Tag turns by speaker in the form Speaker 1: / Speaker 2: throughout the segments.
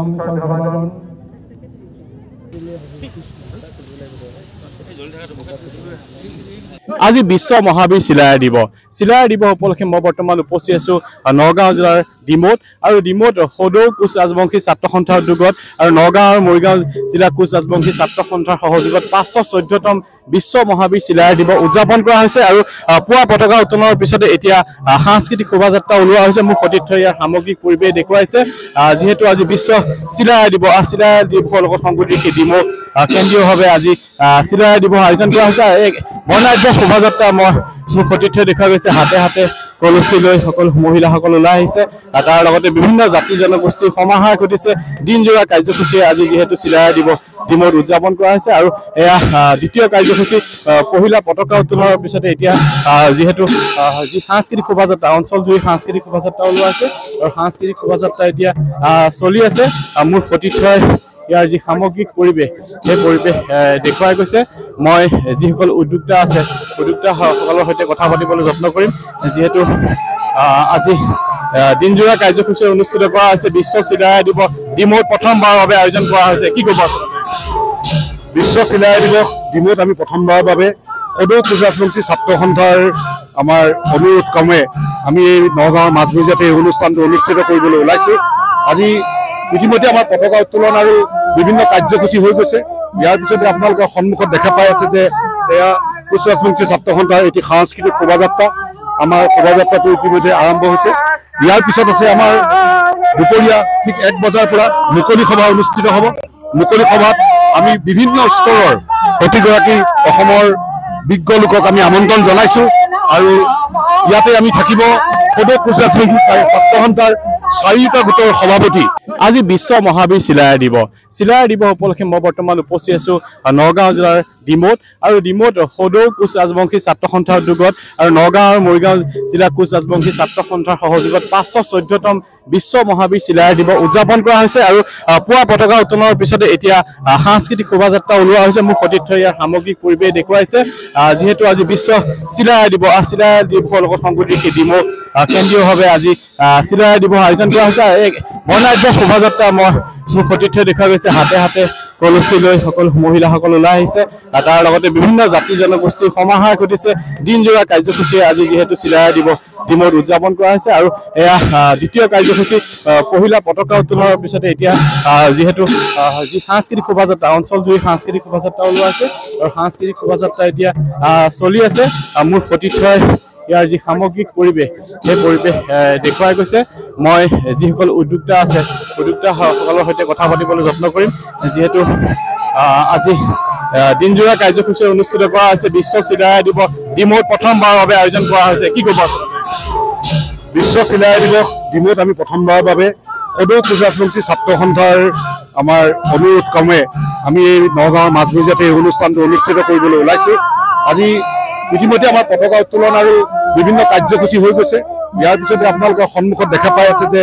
Speaker 1: Kanuni Kaykalar'dan
Speaker 2: আজি বিশ্ব মহাবীৰ চিলাৰায় দিৱস। চিলাৰায় দিৱস উপলক্ষে মই বৰ্তমান উপস্থিত আছো নগাঁও জিলাৰ ডিমৌত আৰু ডিমৌত সদৌ কোচ ৰাজবংশী ছাত্ৰ সন্থাৰ উদ্যোগত আৰু নগাঁও আৰু মৰিগাঁও জিলা কোচ ৰাজবংশী ছাত্ৰ সন্থাৰ সহযোগত পাঁচশ চৈধ্যতম বিশ্ব মহাবীৰ চিলাৰায় দিৱস উদযাপন কৰা হৈছে আৰু পুৱা পতাকা উত্তোলনৰ পিছতে এতিয়া সাংস্কৃতিক শোভাযাত্ৰা ওলোৱা হৈছে। মোৰ সতীৰ্থ ইয়াৰ সামগ্ৰিক পৰিৱেশ দেখুৱাইছে। যিহেতু আজি বিশ্ব চিলাৰায় দিৱস চিলাৰায় দিৱসৰ লগত সংগতি ডিমৌ কেন্দ্ৰীয়ভাৱে আজি আহ, দিৱস আয়োজন কৰা হৈছে। এই বৰ্ণাঢ্য শোভাযাত্ৰা মই মোৰ সতীৰ্থই দেখুওৱা গৈছে। হাতে হাতে কলচী লৈ সকলো মহিলাসকল ওলাই আহিছে। আৰু তাৰ লগতে বিভিন্ন জাতি জনগোষ্ঠীৰ সমাহাৰ ঘটিছে। দিনজোৰা কাৰ্যসূচীৰে আজি যিহেতু চিলাৰায় দিৱস ডিমৌত উদযাপন কৰা হৈছে। আৰু এয়া দ্বিতীয় কাৰ্যসূচী পহিলা পতাকা উত্তোলনৰ পিছতে এতিয়া যিহেতু যি সাংস্কৃতিক শোভাযাত্ৰা অঞ্চলজুৰি সাংস্কৃতিক শোভাযাত্ৰা ওলোৱা আছে আৰু সাংস্কৃতিক শোভাযাত্ৰা এতিয়া চলি আছে। মোৰ সতীৰ্থই ইয়াৰ যি সামগ্ৰিক পৰিৱেশ সেই পৰিৱেশ দেখুৱাই গৈছে। মই যিসকল উদ্যোক্তা আছে উদ্যোক্তাসকলৰ সৈতে কথা পাতিবলৈ যত্ন কৰিম। যিহেতু আজি দিনজোৰা কাৰ্যসূচী অনুষ্ঠিত কৰা হৈছে। বিশ্ব চিলাৰায় দিৱস ডিমৌত প্ৰথমবাৰৰ বাবে আয়োজন কৰা হৈছে। কি ক'ব?
Speaker 3: বিশ্ব চিলাই দিৱস ডিমৌত আমি প্ৰথমবাৰৰ বাবে সদৌ কোচৰাজবংশী ছাত্ৰ সন্থাৰ আমাৰ অনুৰোধ ক্ৰমে আমি এই নগাঁৱৰ মাজমজিয়াতে এই অনুষ্ঠানটো অনুষ্ঠিত কৰিবলৈ ওলাইছোঁ। আজি ইতিমধ্যে আমাৰ পতাকা উত্তোলন আৰু বিভিন্ন কাৰ্যসূচী হৈ গৈছে। ইয়াৰ পিছতে আপোনালোকৰ সন্মুখত দেখা পাই আছে যে এয়া কোচৰাজবংশী ছাত্ৰ সন্থাৰ এটি সাংস্কৃতিক শোভাযাত্ৰা। আমাৰ শোভাযাত্ৰাটো ইতিমধ্যে আৰম্ভ হৈছে। ইয়াৰ পিছত আছে আমাৰ দুপৰীয়া ঠিক এক পৰা মুকলি সভা অনুষ্ঠিত হ'ব। মুকলি সভাত আমি বিভিন্ন প্ৰতিগৰাকী অসমৰ বিজ্ঞ লোকক আমি আমন্ত্ৰণ জনাইছো। আৰু ইয়াতে আমি থাকিব
Speaker 2: আজি বিশ্ব মহাবীৰ চিলাৰায় দিৱস। চিলাৰায় দিৱস উপলক্ষে মই বৰ্তমান উপস্থিত আছো নগাঁও জিলাৰ ডিমৌত। আৰু ডিমৌত সদৌ কোচ ৰাজবংশী ছাত্ৰ সন্থাৰ উদ্যোগত আৰু নগাঁও আৰু মৰিগাঁও জিলা কোচ ৰাজবংশী ছাত্ৰ সন্থাৰ সহযোগত পাঁচশ চৈধ্যতম বিশ্ব মহাবীৰ চিলাৰায় দিৱস উদযাপন কৰা হৈছে। আৰু পুৱা পতাকা উত্তোলনৰ পিছতে এতিয়া সাংস্কৃতিক শোভাযাত্ৰা ওলোৱা হৈছে। মোৰ সতীৰ্থই ইয়াৰ সামগ্ৰিক পৰিৱেশ দেখুৱাইছে। যিহেতু আজি বিশ্ব চিলাৰায় দিৱস চিলাৰায় দিৱসৰ লগত সংগতি ডিমৌ কেন্দ্ৰীয়ভাৱে আজি চিলাৰায় দিৱস আয়োজন কৰা হৈছে এই বৰ্ণাঢ্য শোভাযাত্ৰা মই মোৰ সতীৰ্থই দেখুওৱা গৈছে। হাতে হাতে কলচী লৈ সকলো মহিলাসকল ওলাই আহিছে। তাৰ লগতে বিভিন্ন জাতি জনগোষ্ঠীৰ সমাহাৰ ঘটিছে। দিনজোৰা কাৰ্যসূচীৰে আজি যিহেতু চিলাৰায় দিৱস ডিমৌত উদযাপন কৰা হৈছে আৰু এয়া দ্বিতীয় কাৰ্যসূচী পহিলা পতাকা উত্তোলনৰ পিছতে এতিয়া যিহেতু যি সাংস্কৃতিক শোভাযাত্ৰা অঞ্চলজুৰি সাংস্কৃতিক শোভাযাত্ৰা ওলোৱা আছে আৰু সাংস্কৃতিক শোভাযাত্ৰা এতিয়া চলি আছে। মোৰ সতীৰ্থই ইয়াৰ যি সামগ্ৰিক পৰিৱেশ সেই পৰিৱেশ দেখুৱাই গৈছে। মই যিসকল উদ্যোক্তা আছে উদ্যোক্তাসকলৰ সৈতে কথা পাতিবলৈ যত্ন কৰিম। যিহেতু আজি দিনজোৰা কাৰ্যসূচী অনুষ্ঠিত কৰা হৈছে। বিশ্ব চিলাৰায় দিৱস ডিমৌত প্ৰথমবাৰৰ বাবে আয়োজন কৰা হৈছে। কি ক'ব?
Speaker 3: বিশ্ব চিলাই দিৱস ডিমৌত আমি প্ৰথমবাৰৰ বাবে সদৌ কোচৰাজবংশী ছাত্ৰ সন্থাৰ আমাৰ অনুৰোধ ক্ৰমে আমি নগাঁৱৰ মাজমজিয়াতে এই অনুষ্ঠানটো অনুষ্ঠিত কৰিবলৈ ওলাইছোঁ। আজি ইতিমধ্যে আমাৰ পতাকা উত্তোলন আৰু বিভিন্ন কাৰ্যসূচী হৈ গৈছে। ইয়াৰ পিছতে আপোনালোকৰ সন্মুখত দেখা পাই আছে যে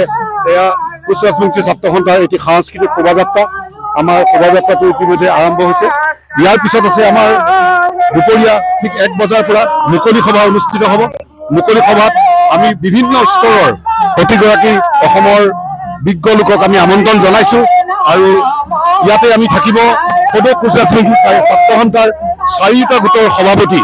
Speaker 3: এয়া কোচৰাজবংশী ছাত্ৰ সন্থাৰ এটি সাংস্কৃতিক শোভাযাত্ৰা। আমাৰ শোভাযাত্ৰাটো ইতিমধ্যে আৰম্ভ হৈছে। ইয়াৰ পিছত আছে আমাৰ দুপৰীয়া ঠিক এক বজাৰ পৰা মুকলি সভা অনুষ্ঠিত হ'ব। মুকলি সভাত আমি বিভিন্ন স্তৰৰ প্ৰতিগৰাকী অসমৰ বিজ্ঞ লোকক আমি আমন্ত্ৰণ জনাইছো আৰু ইয়াতে আমি থাকিব সদৌ কোচৰাজবংশী ছাত্ৰ সন্থাৰ চাৰিটা গোটৰ সভাপতি